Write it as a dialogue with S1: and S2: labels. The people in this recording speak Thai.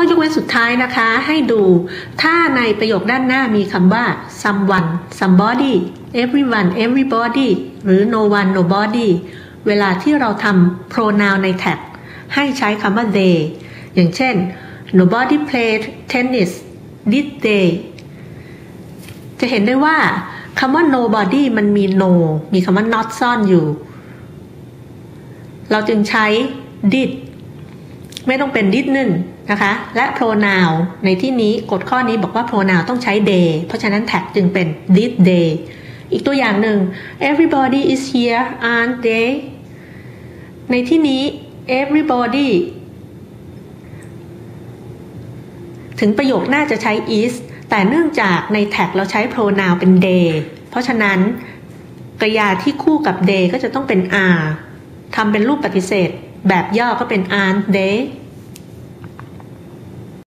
S1: ข้อยกเว้นสุดท้ายนะคะ ให้ดูถ้าในประโยคด้านหน้ามีคำว่า someone somebody everyone everybody หรือ no one nobody เวลาที่เราทำ pronoun ใน tag ให้ใช้คำว่า they อย่างเช่น nobody played tennis did they จะเห็นได้ว่าคำว่า nobody มันมี no มีคำว่า not ซ่อนอยู่ เราจึงใช้ did ไม่ต้องเป็น did นึ่งนะคะ และ pronoun ในที่นี้กฎข้อนี้บอกว่า pronoun ต้องใช้ they เพราะฉะนั้น tag จึงเป็น did they อีกตัวอย่างหนึ่ง everybody is here aren't they ในที่นี้ everybody ถึงประโยคน่าจะใช้ is แต่เนื่องจากในแท็กเราใช้ pronoun เป็น they เพราะฉะนั้นกริยาที่คู่กับ they ก็จะต้องเป็น are ทำเป็นรูปปฏิเสธ แบบย่อก็เป็น aren't they